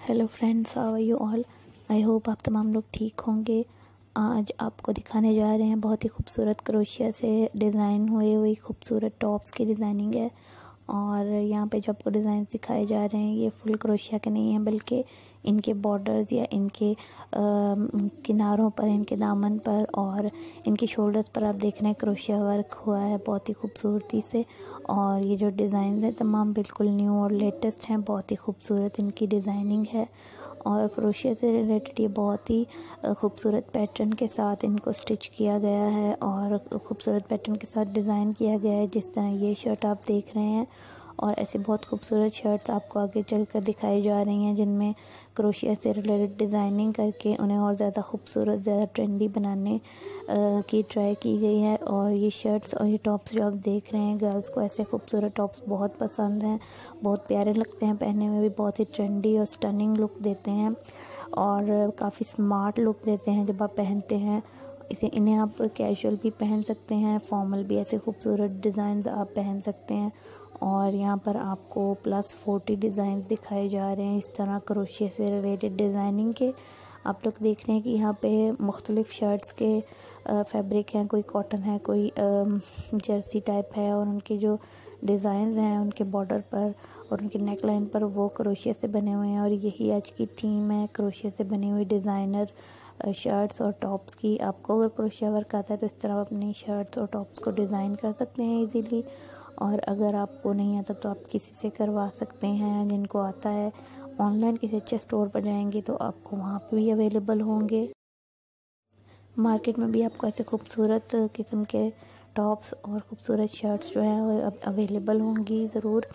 Hello friends how are you all I hope आप तमाम लोग ठीक होंगे। आज आपको दिखाने जा रहे हैं बहुत ही खूबसूरत क्रोशिया से डिज़ाइन हुए हुई खूबसूरत टॉप्स की डिज़ाइनिंग है। और यहाँ पे जो आपको डिज़ाइन दिखाए जा रहे हैं ये फुल क्रोशिया के नहीं हैं बल्कि इनके बॉर्डर्स या इनके आ, किनारों पर इनके दामन पर और इनके शोल्डर्स पर आप देख रहे हैं क्रोशिया वर्क हुआ है बहुत ही खूबसूरती से और ये जो डिज़ाइन है तमाम बिल्कुल न्यू और लेटेस्ट हैं बहुत ही खूबसूरत इनकी डिज़ाइनिंग है। और क्रोशिया से रिलेटेड ये बहुत ही खूबसूरत पैटर्न के साथ इनको स्टिच किया गया है और खूबसूरत पैटर्न के साथ डिज़ाइन किया गया है। जिस तरह ये शर्ट आप देख रहे हैं और ऐसे बहुत खूबसूरत शर्ट्स आपको आगे चल कर दिखाई जा रही हैं, जिनमें क्रोशिया से रिलेटेड डिज़ाइनिंग करके उन्हें और ज़्यादा खूबसूरत, ज़्यादा ट्रेंडी बनाने की ट्राई की गई है। और ये शर्ट्स और ये टॉप्स जो आप देख रहे हैं गर्ल्स को ऐसे खूबसूरत टॉप्स बहुत पसंद हैं, बहुत प्यारे लगते हैं पहनने में भी, बहुत ही ट्रेंडी और स्टनिंग लुक देते हैं। और काफ़ी स्मार्ट लुक देते हैं जब आप पहनते हैं। इसे इन्हें आप कैजुअल भी पहन सकते हैं फॉर्मल भी ऐसे खूबसूरत डिज़ाइन आप पहन सकते हैं। और यहाँ पर आपको प्लस फोर्टी डिज़ाइन दिखाए जा रहे हैं इस तरह क्रोशिया से रिलेटेड डिज़ाइनिंग के। आप लोग देख रहे हैं कि यहाँ पे मुख्तलिफ़ शर्ट्स के फैब्रिक हैं, कोई कॉटन है, कोई जर्सी टाइप है और उनके जो डिज़ाइन हैं, उनके बॉर्डर पर और उनके नेक लाइन पर वो क्रोशिया से बने हुए हैं और यही आज की थीम है क्रोशिया से बनी हुई डिज़ाइनर शर्ट्स और टॉप्स की। आपको अगर क्रोशिया वर्क आता है तो इस तरह आप अपनी शर्ट्स और टॉप्स को डिज़ाइन कर सकते हैं इजीली और अगर आपको नहीं आता तो आप किसी से करवा सकते हैं, जिनको आता है। ऑनलाइन किसी अच्छे स्टोर पर जाएँगे तो आपको वहाँ पर भी अवेलेबल होंगे। मार्केट में भी आपको ऐसे खूबसूरत किस्म के टॉप्स और ख़ूबसूरत शर्ट्स जो हैं अवेलेबल होंगी ज़रूर।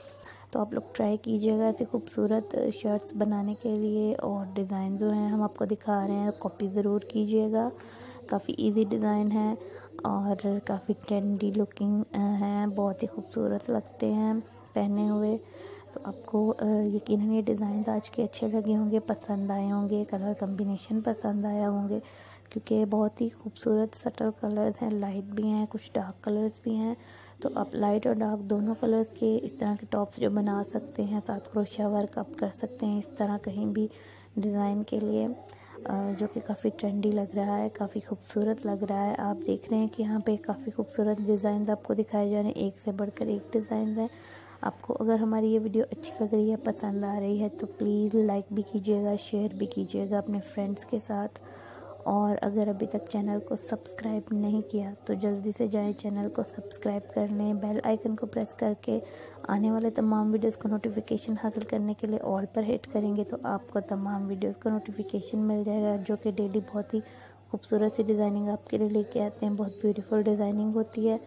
तो आप लोग ट्राई कीजिएगा ऐसे खूबसूरत शर्ट्स बनाने के लिए और डिज़ाइन जो हैं हम आपको दिखा रहे हैं कॉपी ज़रूर कीजिएगा। काफ़ी इजी डिज़ाइन है और काफ़ी ट्रेंडी लुकिंग हैं, बहुत ही खूबसूरत लगते हैं पहने हुए। तो आपको यकीन ये डिज़ाइन आज के अच्छे लगे होंगे, पसंद आए होंगे कलर कम्बिनेशन पसंद आया होंगे। क्योंकि बहुत ही खूबसूरत सटल कलर्स हैं लाइट भी हैं, कुछ डार्क कलर्स भी हैं। तो आप लाइट और डार्क दोनों कलर्स के इस तरह के टॉप्स जो बना सकते हैं, साथ क्रोशिया वर्क आप कर सकते हैं इस तरह कहीं भी डिज़ाइन के लिए जो कि काफ़ी ट्रेंडी लग रहा है, काफ़ी खूबसूरत लग रहा है। आप देख रहे हैं कि यहाँ पे काफ़ी खूबसूरत डिज़ाइन आपको दिखाए जा रहे हैं, एक से बढ़कर एक डिज़ाइन है। आपको अगर हमारी ये वीडियो अच्छी लग रही है, पसंद आ रही है तो प्लीज़ लाइक भी कीजिएगा शेयर भी कीजिएगा अपने फ्रेंड्स के साथ। और अगर अभी तक चैनल को सब्सक्राइब नहीं किया तो जल्दी से जाएँ चैनल को सब्सक्राइब कर लें, बेल आइकन को प्रेस करके आने वाले तमाम वीडियोस को नोटिफिकेशन हासिल करने के लिए ऑल पर हिट करेंगे तो आपको तमाम वीडियोस को नोटिफिकेशन मिल जाएगा, जो कि डेली बहुत ही खूबसूरत सी डिज़ाइनिंग आपके लिए लेके आते हैं। बहुत ब्यूटीफुल डिज़ाइनिंग होती है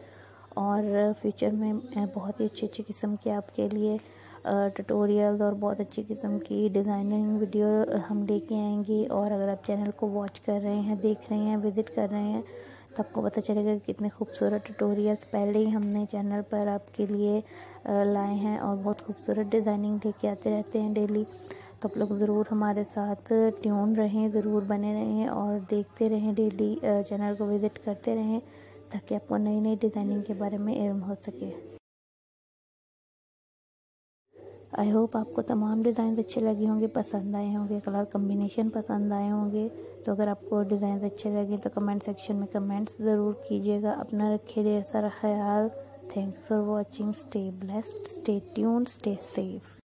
और फ्यूचर में बहुत ही अच्छी अच्छी किस्म के आपके लिए ट्यूटोरियल्स और बहुत अच्छी किस्म की डिज़ाइनिंग वीडियो हम लेके आएँगे और अगर आप चैनल को वॉच कर रहे हैं, देख रहे हैं विज़िट कर रहे हैं तो आपको पता चलेगा कि कितने खूबसूरत ट्यूटोरियल्स पहले ही हमने चैनल पर आपके लिए लाए हैं और बहुत खूबसूरत डिज़ाइनिंग लेके आते रहते हैं डेली तो आप लोग ज़रूर हमारे साथ ट्यून रहें, ज़रूर बने रहें और देखते रहें डेली चैनल को विज़िट करते रहें, ताकि आपको नई नई डिज़ाइनिंग के बारे में इल्म हो सके। आई होप आपको तमाम डिज़ाइन अच्छे लगे होंगे, पसंद आए होंगे कलर कम्बिनेशन पसंद आए होंगे। तो अगर आपको डिज़ाइन अच्छे लगे तो कमेंट सेक्शन में कमेंट्स ज़रूर कीजिएगा। अपना रखिए ढेर सारा ख्याल। Thanks for watching stay blessed stay tune stay safe